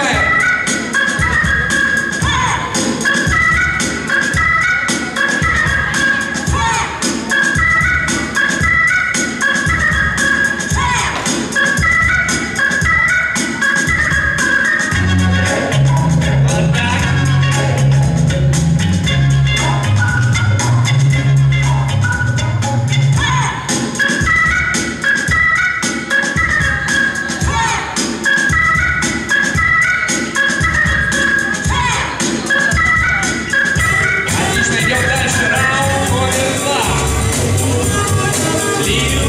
は。see you.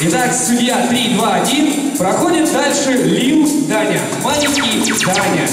Итак, судья 3, 2, 1. Проходит дальше Лим Даня. Маленький Даня.